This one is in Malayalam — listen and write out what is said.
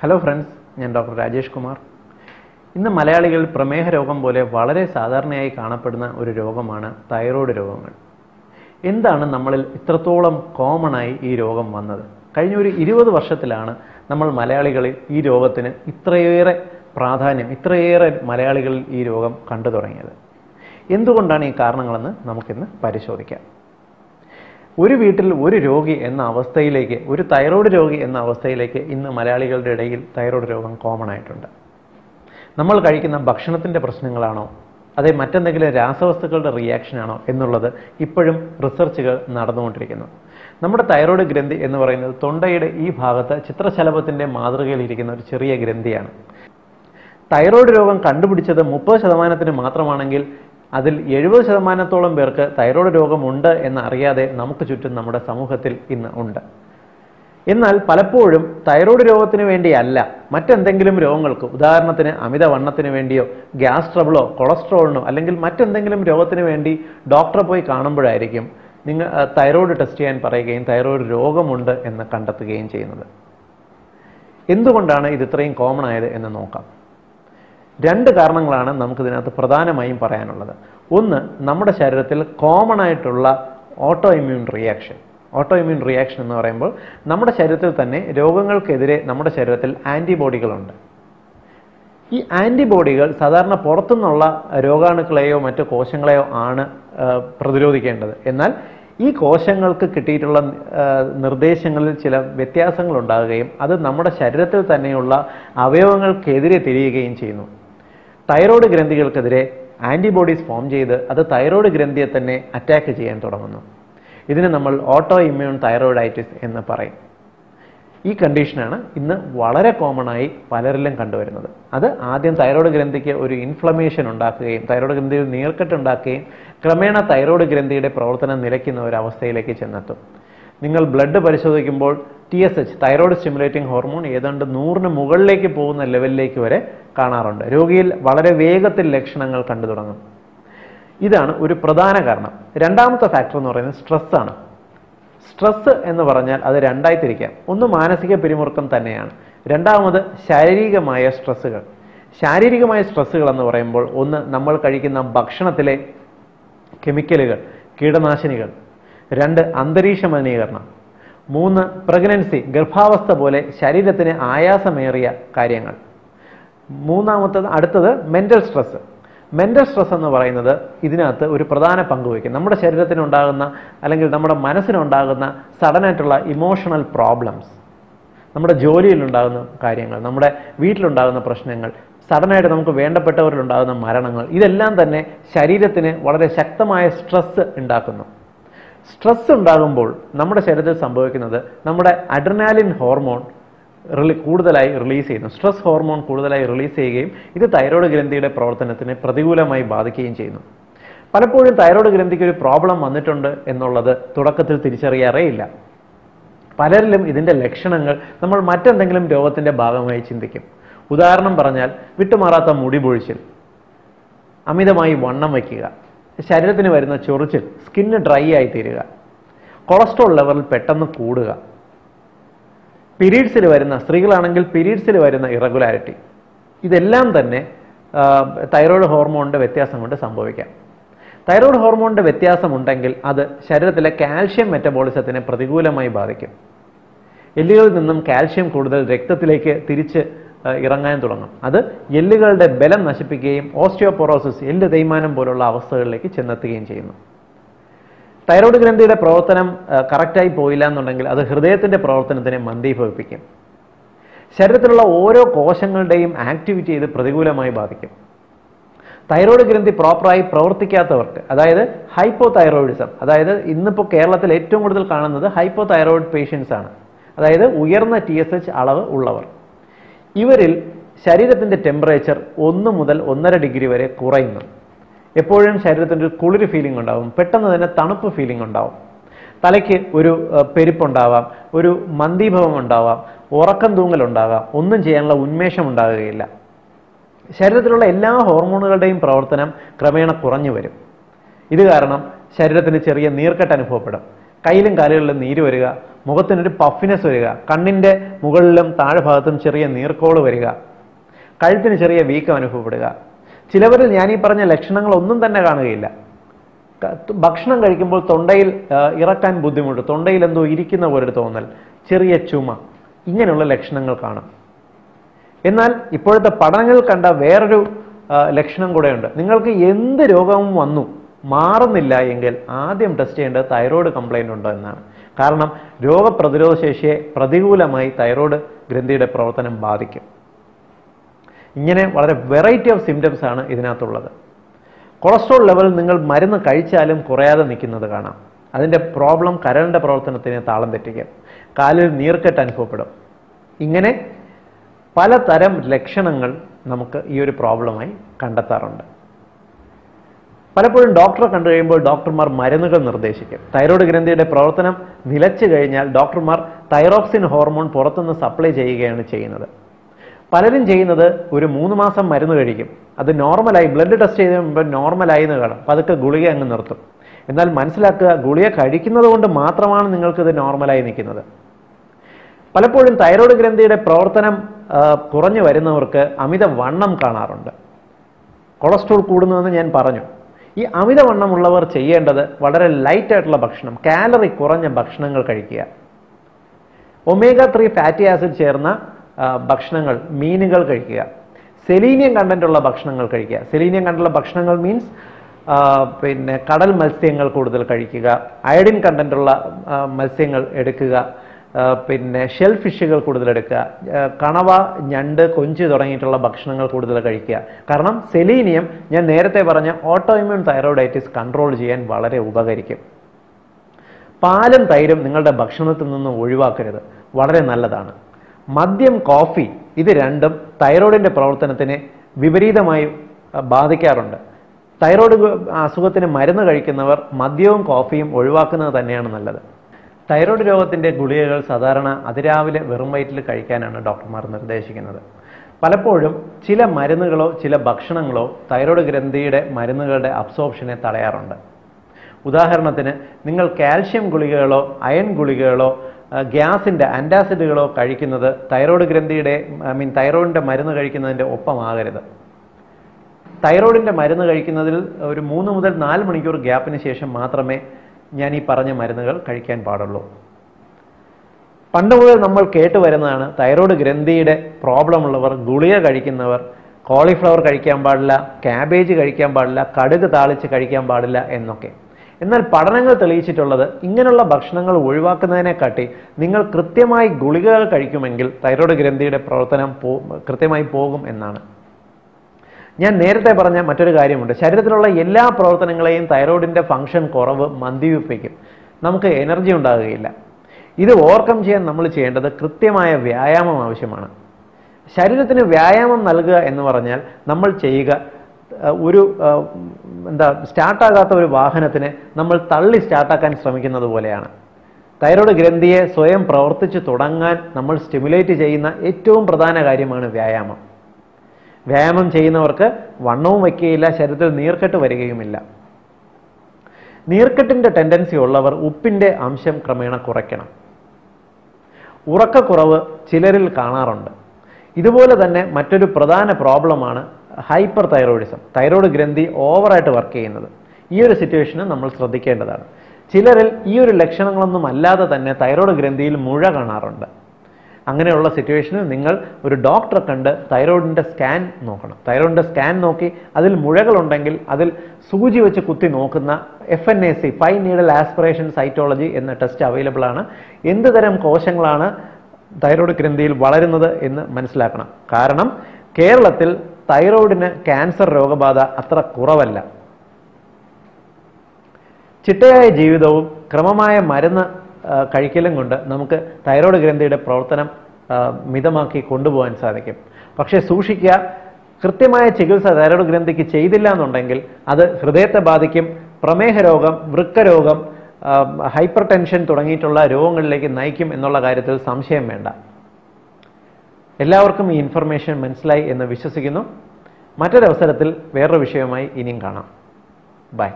ഹലോ ഫ്രണ്ട്സ് ഞാൻ ഡോക്ടർ രാജേഷ് കുമാർ. ഇന്ന് മലയാളികൾ പ്രമേഹ രോഗം പോലെ വളരെ സാധാരണയായി കാണപ്പെടുന്ന ഒരു രോഗമാണ് തൈറോയ്ഡ് രോഗങ്ങൾ. എന്താണ് നമ്മളിൽ ഇത്രത്തോളം കോമണായി ഈ രോഗം വന്നത്? കഴിഞ്ഞ ഒരു ഇരുപത് വർഷത്തിലാണ് നമ്മൾ മലയാളികളിൽ ഈ രോഗത്തിന് ഇത്രയേറെ പ്രാധാന്യം ഇത്രയേറെ മലയാളികളിൽ ഈ രോഗം കണ്ടു തുടങ്ങിയത്. എന്തുകൊണ്ടാണ് ഈ കാരണങ്ങളെന്ന് നമുക്കിന്ന് പരിശോധിക്കാം. ഒരു വീട്ടിൽ ഒരു രോഗി എന്ന അവസ്ഥയിലേക്ക് ഒരു തൈറോയ്ഡ് രോഗി എന്ന അവസ്ഥയിലേക്ക് ഇന്ന് മലയാളികളുടെ ഇടയിൽ തൈറോയ്ഡ് രോഗം കോമൺ ആയിട്ടുണ്ട്. നമ്മൾ കഴിക്കുന്ന ഭക്ഷണത്തിന്റെ പ്രശ്നങ്ങളാണോ? അതേ മറ്റെന്തെങ്കിലും രാസവസ്തുക്കളുടെ റിയാക്ഷൻ ആണോ എന്നുള്ളത് ഇപ്പോഴും റിസർച്ചുകൾ നടന്നുകൊണ്ടിരിക്കുന്നു. നമ്മുടെ തൈറോയ്ഡ് ഗ്രന്ഥി എന്ന് പറയുന്നത് തൊണ്ടയുടെ ഈ ഭാഗത്ത് ചിത്രശലഭത്തിന്റെ മാതൃകയിൽ ഇരിക്കുന്ന ഒരു ചെറിയ ഗ്രന്ഥിയാണ്. തൈറോയ്ഡ് രോഗം കണ്ടുപിടിച്ചത് മുപ്പത് ശതമാനത്തിന് മാത്രമാണെങ്കിൽ അതിൽ എഴുപത് ശതമാനത്തോളം പേർക്ക് തൈറോയ്ഡ് രോഗമുണ്ട് എന്ന് അറിയാതെ നമുക്ക് ചുറ്റും നമ്മുടെ സമൂഹത്തിൽ ഇന്ന് ഉണ്ട്. എന്നാൽ പലപ്പോഴും തൈറോയ്ഡ് രോഗത്തിന് വേണ്ടിയല്ല മറ്റെന്തെങ്കിലും രോഗങ്ങൾക്ക് ഉദാഹരണത്തിന് അമിതവണ്ണത്തിന് വേണ്ടിയോ ഗ്യാസ് ട്രബിളോ കൊളസ്ട്രോളിനോ അല്ലെങ്കിൽ മറ്റെന്തെങ്കിലും രോഗത്തിന് വേണ്ടി ഡോക്ടറെ പോയി കാണുമ്പോഴായിരിക്കും നിങ്ങൾ തൈറോയ്ഡ് ടെസ്റ്റ് ചെയ്യാൻ പറയുകയും തൈറോയ്ഡ് രോഗമുണ്ട് എന്ന് കണ്ടെത്തുകയും ചെയ്യുന്നത്. എന്തുകൊണ്ടാണ് ഇത് ഇത്രയും കോമൺ ആയത് എന്ന് നോക്കാം. രണ്ട് കാരണങ്ങളാണ് നമുക്കിതിനകത്ത് പ്രധാനമായും പറയാനുള്ളത്. ഒന്ന് നമ്മുടെ ശരീരത്തിൽ കോമൺ ആയിട്ടുള്ള auto immune reaction auto immune reaction എന്ന് പറയുമ്പോൾ നമ്മുടെ ശരീരത്തിൽ തന്നെ രോഗങ്ങൾക്കെതിരെ നമ്മുടെ ശരീരത്തിൽ ആന്റിബോഡികളുണ്ട് ഈ ആന്റിബോഡികൾ സാധാരണ പുറത്തുനിന്നുള്ള രോഗാണുക്കളെയോ മറ്റു കോശങ്ങളെയോ ആണ് പ്രതിരോധിക്കേണ്ടത്. എന്നാൽ ഈ കോശങ്ങൾക്ക് കിട്ടിയിട്ടുള്ള നിർദ്ദേശങ്ങളിൽ ചില വ്യത്യാസങ്ങൾ ഉണ്ടാകുകയും അത് നമ്മുടെ ശരീരത്തിൽ തന്നെയുള്ള അവയവങ്ങൾക്കെതിരെ തിരിയുകയും ചെയ്യുന്നു. തൈറോയ്ഡ് ഗ്രന്ഥികൾക്കെതിരെ ആന്റിബോഡീസ് ഫോം ചെയ്ത് അത് തൈറോയ്ഡ് ഗ്രന്ഥിയെ തന്നെ അറ്റാക്ക് ചെയ്യാൻ തുടങ്ങുന്നു. ഇതിനെ നമ്മൾ ഓട്ടോ ഇമ്മ്യൂൺ തൈറോയ്ഡൈറ്റിസ് എന്ന് പറയും. ഈ കണ്ടീഷനാണ് ഇന്ന് വളരെ കോമൺ ആയി പലരിലും കണ്ടുവരുന്നത്. അത് ആദ്യം തൈറോയ്ഡ് ഗ്രന്ഥിക്ക് ഒരു ഇൻഫ്ലമേഷൻ ഉണ്ടാക്കുകയും തൈറോയ്ഡ് ഗ്രന്ഥിയിൽ നീർക്കെട്ട് ഉണ്ടാക്കുകയും ക്രമേണ തൈറോയ്ഡ് ഗ്രന്ഥിയുടെ പ്രവർത്തനം നിലയ്ക്കുന്ന ഒരു അവസ്ഥയിലേക്ക് ചെന്നെത്തും. നിങ്ങൾ ബ്ലഡ് പരിശോധിക്കുമ്പോൾ T S H thyroid stimulating hormone ഏതാണ്ട് നൂറിന് മുകളിലേക്ക് പോകുന്ന ലെവലിലേക്ക് വരെ കാണാറുണ്ട്. രോഗിയിൽ വളരെ വേഗത്തിൽ ലക്ഷണങ്ങൾ കണ്ടു തുടങ്ങും. ഇതാണ് ഒരു പ്രധാന കാരണം. രണ്ടാമത്തെ ഫാക്ടർ എന്ന് പറയുന്നത് സ്ട്രെസ്സാണ് സ്ട്രെസ് എന്ന് പറഞ്ഞാൽ അത് രണ്ടായി തിരിക്കാം ഒന്ന് മാനസിക പിരിമുറുക്കം തന്നെയാണ്. രണ്ടാമത് ശാരീരികമായ സ്ട്രെസ്സുകൾ. ശാരീരികമായ സ്ട്രെസ്സുകൾ എന്ന് പറയുമ്പോൾ ഒന്ന് നമ്മൾ കഴിക്കുന്ന ഭക്ഷണത്തിലെ കെമിക്കലുകൾ കീടനാശിനികൾ. രണ്ട് അന്തരീക്ഷ മലിനീകരണം മൂന്ന് പ്രഗ്നൻസി ഗർഭാവസ്ഥ പോലെ ശരീരത്തിന് ആയാസമേറിയ കാര്യങ്ങൾ. മൂന്നാമത്തത് അടുത്തത് മെന്റൽ സ്ട്രെസ് മെന്റൽ സ്ട്രെസ് എന്ന് പറയുന്നത് ഇതിനകത്ത് ഒരു പ്രധാന പങ്ക് വഹിക്കും. നമ്മുടെ ശരീരത്തിനുണ്ടാകുന്ന അല്ലെങ്കിൽ നമ്മുടെ മനസ്സിനുണ്ടാകുന്ന സഡനായിട്ടുള്ള ഇമോഷണൽ പ്രോബ്ലംസ് നമ്മുടെ ജോലിയിലുണ്ടാകുന്ന കാര്യങ്ങൾ നമ്മുടെ വീട്ടിലുണ്ടാകുന്ന പ്രശ്നങ്ങൾ സഡനായിട്ട് നമുക്ക് വേണ്ടപ്പെട്ടവരിലുണ്ടാകുന്ന മരണങ്ങൾ ഇതെല്ലാം തന്നെ ശരീരത്തിന് വളരെ ശക്തമായ സ്ട്രെസ് ഉണ്ടാക്കുന്നു. സ്ട്രെസ് ഉണ്ടാകുമ്പോൾ നമ്മുടെ ശരീരത്തിൽ സംഭവിക്കുന്നത് നമ്മുടെ അഡ്രനാലിൻ ഹോർമോൺ കൂടുതലായി റിലീസ് ചെയ്യുന്നു. സ്ട്രെസ് ഹോർമോൺ കൂടുതലായി റിലീസ് ചെയ്യുകയും ഇത് തൈറോയ്ഡ് ഗ്രന്ഥിയുടെ പ്രവർത്തനത്തിന് പ്രതികൂലമായി ബാധിക്കുകയും ചെയ്യുന്നു. പലപ്പോഴും തൈറോയ്ഡ് ഗ്രന്ഥിക്ക് ഒരു പ്രോബ്ലം വന്നിട്ടുണ്ട് എന്നുള്ളത് തുടക്കത്തിൽ തിരിച്ചറിയാറേ ഇല്ല പലരിലും ഇതിന്റെ ലക്ഷണങ്ങൾ നമ്മൾ മറ്റെന്തെങ്കിലും രോഗത്തിന്റെ ഭാഗമായി ചിന്തിക്കും. ഉദാഹരണം പറഞ്ഞാൽ വിട്ടുമാറാത്ത മുടി പൊഴിച്ചിൽ അമിതമായി വണ്ണം വയ്ക്കുക ശരീരത്തിന് വരുന്ന ചൊറിച്ചിൽ സ്കിന്ന് ഡ്രൈ ആയി തീരുക കൊളസ്ട്രോൾ ലെവൽ പെട്ടെന്ന് കൂടുക പീരീഡ്സിൽ വരുന്ന സ്ത്രീകളാണെങ്കിൽ പീരീഡ്സിൽ വരുന്ന ഇറഗുലാരിറ്റി. ഇതെല്ലാം തന്നെ തൈറോയ്ഡ് ഹോർമോണിന്റെ വ്യത്യാസം കൊണ്ട് സംഭവിക്കാം. തൈറോയ്ഡ് ഹോർമോണിന്റെ വ്യത്യാസം ഉണ്ടെങ്കിൽ അത് ശരീരത്തിലെ കാൽഷ്യം മെറ്റബോളിസത്തിനെ പ്രതികൂലമായി ബാധിക്കും. എല്ലുകളിൽ നിന്നും കാൽഷ്യം കൂടുതൽ രക്തത്തിലേക്ക് തിരിച്ച് ഇറങ്ങാൻ തുടങ്ങും. അത് എല്ലുകളുടെ ബലം നശിപ്പിക്കുകയും ഓസ്റ്റിയോപൊറോസിസ് എല്ല് തേയ്മാനം പോലുള്ള അവസ്ഥകളിലേക്ക് ചെന്നെത്തുകയും ചെയ്യുന്നു. തൈറോയ്ഡ് ഗ്രന്ഥിയുടെ പ്രവർത്തനം കറക്റ്റായി പോയില്ല എന്നുണ്ടെങ്കിൽ അത് ഹൃദയത്തിന്റെ പ്രവർത്തനത്തിനെ മന്ദീഭവിപ്പിക്കും. ശരീരത്തിലുള്ള ഓരോ കോശങ്ങളുടെയും ആക്ടിവിറ്റി ഇത് പ്രതികൂലമായി ബാധിക്കും. തൈറോയ്ഡ് ഗ്രന്ഥി പ്രോപ്പറായി പ്രവർത്തിക്കാത്തവർക്ക് അതായത് ഹൈപ്പോ തൈറോയിഡിസം അതായത് ഇന്നിപ്പോൾ കേരളത്തിൽ ഏറ്റവും കൂടുതൽ കാണുന്നത് ഹൈപ്പോ തൈറോയിഡ് പേഷ്യൻസ് ആണ്. അതായത് ഉയർന്ന ടി എസ് എച്ച് അളവ് ഉള്ളവർ. ഇവരിൽ ശരീരത്തിന്റെ ടെമ്പറേച്ചർ ഒന്ന് മുതൽ ഒന്നര ഡിഗ്രി വരെ കുറയുന്നു. എപ്പോഴും ശരീരത്തിന്റെ ഒരു കുളിര് ഫീലിംഗ് ഉണ്ടാവും. പെട്ടെന്ന് തന്നെ തണുപ്പ് ഫീലിംഗ് ഉണ്ടാവും. തലയ്ക്ക് ഒരു പെരുപ്പുണ്ടാവാം. ഒരു മന്ദീഭവം ഉണ്ടാവാം. ഉറക്കം തൂങ്ങൽ ഉണ്ടാവാം. ഒന്നും ചെയ്യാനുള്ള ഉന്മേഷം ഉണ്ടാകുകയില്ല. ശരീരത്തിലുള്ള എല്ലാ ഹോർമോണുകളുടെയും പ്രവർത്തനം ക്രമേണ കുറഞ്ഞു വരും. ഇത് കാരണം ശരീരത്തിന് ചെറിയ നീർക്കെട്ട് അനുഭവപ്പെടും. കയ്യിലും കാലുകളിലും നീര് വരിക മുഖത്തിനൊരു പഫിനെസ് വരിക കണ്ണിന്റെ മുകളിലും താഴെ ഭാഗത്തും ചെറിയ നീർക്കോൾ വരിക കഴുത്തിന് ചെറിയ വീക്കം അനുഭവപ്പെടുക ചിലവരിൽ ഞാൻ ഈ പറഞ്ഞ ലക്ഷണങ്ങൾ ഒന്നും തന്നെ കാണുകയില്ല. ഭക്ഷണം കഴിക്കുമ്പോൾ തൊണ്ടയിൽ ഇറക്കാൻ ബുദ്ധിമുട്ട് തൊണ്ടയിൽ എന്തോ ഇരിക്കുന്ന പോലെ തോന്നൽ ചെറിയ ചുമ ഇങ്ങനെയുള്ള ലക്ഷണങ്ങൾ കാണും. എന്നാൽ ഇപ്പോഴത്തെ പഠനങ്ങൾ കണ്ട വേറൊരു ലക്ഷണം കൂടെയുണ്ട്. നിങ്ങൾക്ക് എന്ത് രോഗവും വന്നു മാറുന്നില്ല എങ്കിൽ ആദ്യം ടെസ്റ്റ് ചെയ്യേണ്ടത് തൈറോയ്ഡ് കംപ്ലൈന്റ് ഉണ്ടോ എന്നാണ്. കാരണം രോഗപ്രതിരോധ ശേഷിയെ പ്രതികൂലമായി തൈറോയ്ഡ് ഗ്രന്ഥിയുടെ പ്രവർത്തനം ബാധിക്കും. ഇങ്ങനെ വളരെ വെറൈറ്റി ഓഫ് സിംറ്റംസ് ആണ് ഇതിനകത്തുള്ളത്. കൊളസ്ട്രോൾ ലെവൽ നിങ്ങൾ മരുന്ന് കഴിച്ചാലും കുറയാതെ നിൽക്കുന്നത് കാണാം. അതിന്റെ പ്രോബ്ലം കരളിന്റെ പ്രവർത്തനത്തിന് താളം തെറ്റിക്കും. കാലിൽ നീർക്കെട്ട് അനുഭവപ്പെടും. ഇങ്ങനെ പലതരം ലക്ഷണങ്ങൾ നമുക്ക് ഈ ഒരു പ്രോബ്ലമായി കണ്ടെത്താറുണ്ട്. പലപ്പോഴും ഡോക്ടറെ കണ്ടു കഴിയുമ്പോൾ ഡോക്ടർമാർ മരുന്നുകൾ നിർദ്ദേശിക്കും. തൈറോയ്ഡ് ഗ്രന്ഥിയുടെ പ്രവർത്തനം നിലച്ചു കഴിഞ്ഞാൽ ഡോക്ടർമാർ തൈറോക്സിൻ ഹോർമോൺ പുറത്തുനിന്ന് സപ്ലൈ ചെയ്യുകയാണ് ചെയ്യുന്നത്. പലരും ചെയ്യുന്നത് ഒരു മൂന്ന് മാസം മരുന്ന് കഴിക്കും. അത് നോർമലായി ബ്ലഡ് ടെസ്റ്റ് ചെയ്ത് കഴിയുമ്പോൾ നോർമലായി എന്ന് കാണും. പതുക്കെ ഗുളിക അങ്ങ് നിർത്തും. എന്നാൽ മനസ്സിലാക്കുക ഗുളിക കഴിക്കുന്നത് കൊണ്ട് മാത്രമാണ് നിങ്ങൾക്കിത് നോർമലായി നിൽക്കുന്നത്. പലപ്പോഴും തൈറോയ്ഡ് ഗ്രന്ഥിയുടെ പ്രവർത്തനം കുറഞ്ഞു വരുന്നവർക്ക് അമിത വണ്ണം കാണാറുണ്ട്. കൊളസ്ട്രോൾ കൂടുന്നുവെന്ന് ഞാൻ പറഞ്ഞു. ഈ അമിതവണ്ണമുള്ളവർ ചെയ്യേണ്ടത് വളരെ ലൈറ്റ് ആയിട്ടുള്ള ഭക്ഷണം കാലറി കുറഞ്ഞ ഭക്ഷണങ്ങൾ കഴിക്കുക. ഒമേഗ ത്രീ ഫാറ്റി ആസിഡ് ചേർന്ന ഭക്ഷണങ്ങൾ മീനുകൾ കഴിക്കുക. സെലീനിയം കണ്ടന്റ് ഉള്ള ഭക്ഷണങ്ങൾ കഴിക്കുക. സെലീനിയം കണ്ടുള്ള ഭക്ഷണങ്ങൾ മീൻസ് പിന്നെ കടൽ മത്സ്യങ്ങൾ കൂടുതൽ കഴിക്കുക. അയഡിൻ കണ്ടന്റ് ഉള്ള മത്സ്യങ്ങൾ എടുക്കുക. പിന്നെ ഷെൽ ഫിഷുകൾ കൂടുതൽ എടുക്കുക. കണവ ഞണ്ട് കൊഞ്ച് തുടങ്ങിയിട്ടുള്ള ഭക്ഷണങ്ങൾ കൂടുതൽ കഴിക്കുക. കാരണം സെലീനിയം ഞാൻ നേരത്തെ പറഞ്ഞ ഓട്ടോ ഓട്ടോഇമ്യൂൺ തൈറോയിഡൈറ്റിസ് കൺട്രോൾ ചെയ്യാൻ വളരെ ഉപകരിക്കും. പാലും തൈരും നിങ്ങളുടെ ഭക്ഷണത്തിൽ നിന്നും ഒഴിവാക്കരുത്. വളരെ നല്ലതാണ്. മദ്യം കോഫി ഇത് രണ്ടും തൈറോയിഡിന്റെ പ്രവർത്തനത്തിന് വിപരീതമായി ബാധിക്കാറുണ്ട്. തൈറോയ്ഡ് അസുഖത്തിന് മരുന്ന് കഴിക്കുന്നവർ മദ്യവും കോഫിയും ഒഴിവാക്കുന്നത് തന്നെയാണ് നല്ലത്. തൈറോയ്ഡ് രോഗത്തിന്റെ ഗുളികകൾ സാധാരണ അതിരാവിലെ വെറും വയറ്റിൽ കഴിക്കാനാണ് ഡോക്ടർമാർ നിർദ്ദേശിക്കുന്നത്. പലപ്പോഴും ചില മരുന്നുകളോ ചില ഭക്ഷണങ്ങളോ തൈറോയ്ഡ് ഗ്രന്ഥിയുടെ മരുന്നുകളുടെ അബ്സോർപ്ഷനെ തടയാറുണ്ട്. ഉദാഹരണത്തിന് നിങ്ങൾ കാൽഷ്യം ഗുളികകളോ അയൺ ഗുളികകളോ ആ, ആന്റാസിഡുകളോ കഴിക്കുന്നത് തൈറോയ്ഡ് ഗ്രന്ഥിയുടെ ഐ മീൻ തൈറോയിഡിന്റെ മരുന്ന് കഴിക്കുന്നതിന്റെ ഒപ്പമാകരുത്. തൈറോയിഡിന്റെ മരുന്ന് കഴിക്കുന്നതിൽ ഒരു മൂന്ന് മുതൽ നാല് മണിക്കൂർ ഗ്യാപ്പിന് ശേഷം മാത്രമേ ഞാൻ ഈ പറഞ്ഞ മരുന്നുകൾ കഴിക്കാൻ പാടുള്ളൂ. പണ്ട് മുതൽ നമ്മൾ കേട്ടു വരുന്നതാണ് തൈറോയ്ഡ് ഗ്രന്ഥിയുടെ പ്രോബ്ലം ഉള്ളവർ ഗുളിക കഴിക്കുന്നവർ കോളിഫ്ലവർ കഴിക്കാൻ പാടില്ല ക്യാബേജ് കഴിക്കാൻ പാടില്ല കടുക് താളിച്ച് കഴിക്കാൻ പാടില്ല എന്നൊക്കെ. എന്നാൽ പഠനങ്ങൾ തെളിയിച്ചിട്ടുള്ളത് ഇങ്ങനെയുള്ള ഭക്ഷണങ്ങൾ ഒഴിവാക്കുന്നതിനെക്കാട്ടി നിങ്ങൾ കൃത്യമായി ഗുളികകൾ കഴിക്കുമെങ്കിൽ തൈറോയ്ഡ് ഗ്രന്ഥിയുടെ പ്രവർത്തനം കൃത്യമായി പോകും എന്നാണ്. ഞാൻ നേരത്തെ പറഞ്ഞ മറ്റൊരു കാര്യമുണ്ട്. ശരീരത്തിലുള്ള എല്ലാ പ്രവർത്തനങ്ങളെയും തൈറോയിഡിന്റെ ഫംഗ്ഷൻ കുറവ് മന്ദിവിപ്പിക്കും നമുക്ക് എനർജി ഉണ്ടാകുകയില്ല. ഇത് ഓവർകം ചെയ്യാൻ നമ്മൾ ചെയ്യേണ്ടത് കൃത്യമായ വ്യായാമം ആവശ്യമാണ്. ശരീരത്തിന് വ്യായാമം നൽകുക എന്ന് പറഞ്ഞാൽ നമ്മൾ ചെയ്യുക ഒരു എന്താ സ്റ്റാർട്ടാകാത്ത ഒരു വാഹനത്തിന് നമ്മൾ തള്ളി സ്റ്റാർട്ടാക്കാൻ ശ്രമിക്കുന്നത് പോലെയാണ്. തൈറോയ്ഡ് ഗ്രന്ഥിയെ സ്വയം പ്രവർത്തിച്ചു തുടങ്ങാൻ നമ്മൾ സ്റ്റിമുലേറ്റ് ചെയ്യുന്ന ഏറ്റവും പ്രധാന കാര്യമാണ് വ്യായാമം. വ്യായാമം ചെയ്യുന്നവർക്ക് വണ്ണവും വയ്ക്കുകയില്ല ശരീരത്തിൽ നീർക്കെട്ട് വരികയുമില്ല. നീർക്കെട്ടിന്റെ ടെൻഡൻസി ഉള്ളവർ ഉപ്പിന്റെ അംശം ക്രമേണ കുറയ്ക്കണം. ഉറക്കക്കുറവ് ചിലരിൽ കാണാറുണ്ട്. ഇതുപോലെ തന്നെ മറ്റൊരു പ്രധാന പ്രോബ്ലമാണ് ഹൈപ്പർ തൈറോയിഡിസം തൈറോയ്ഡ് ഗ്രന്ഥി ഓവറായിട്ട് വർക്ക് ചെയ്യുന്നത്. ഈ ഒരു സിറ്റുവേഷന് നമ്മൾ ശ്രദ്ധിക്കേണ്ടതാണ്. ചിലരിൽ ഈ ഒരു ലക്ഷണങ്ങളൊന്നും അല്ലാതെ തന്നെ തൈറോയ്ഡ് ഗ്രന്ഥിയിൽ മുഴ കാണാറുണ്ട്. അങ്ങനെയുള്ള സിറ്റുവേഷനിൽ നിങ്ങൾ ഒരു ഡോക്ടറെ കണ്ട് തൈറോയിഡിന്റെ സ്കാൻ നോക്കണം. തൈറോയിഡിന്റെ സ്കാൻ നോക്കി അതിൽ മുഴകളുണ്ടെങ്കിൽ അതിൽ സൂചി വെച്ച് കുത്തി നോക്കുന്ന F N A C fine needle aspiration cytology എന്ന ടെസ്റ്റ് അവൈലബിൾ ആണ്. എന്ത് തരം കോശങ്ങളാണ് തൈറോയ്ഡ് ഗ്രന്ഥിയിൽ വളരുന്നത് എന്ന് മനസ്സിലാക്കണം. കാരണം കേരളത്തിൽ തൈറോയിഡിന് ക്യാൻസർ രോഗബാധ അത്ര കുറവല്ല. ചിട്ടയായ ജീവിതവും ക്രമമായ മരുന്ന് കഴിക്കലും കൊണ്ട് നമുക്ക് തൈറോയ്ഡ് ഗ്രന്ഥിയുടെ പ്രവർത്തനം മിതമാക്കി കൊണ്ടുപോകാൻ സാധിക്കും. പക്ഷേ സൂക്ഷിക്കുക കൃത്യമായ ചികിത്സ തൈറോയ്ഡ് ഗ്രന്ഥിക്ക് ചെയ്തില്ല എന്നുണ്ടെങ്കിൽ അത് ഹൃദയത്തെ ബാധിക്കും പ്രമേഹ രോഗം വൃക്കരോഗം ഹൈപ്പർ ടെൻഷൻ തുടങ്ങിയിട്ടുള്ള രോഗങ്ങളിലേക്ക് നയിക്കും എന്നുള്ള കാര്യത്തിൽ സംശയം വേണ്ട. എല്ലാവർക്കും ഈ ഇൻഫർമേഷൻ മനസ്സിലായി എന്ന് വിശ്വസിക്കുന്നു. മറ്റൊരവസരത്തിൽ വേറൊരു വിഷയവുമായി ഇനിയും കാണാം. ബൈ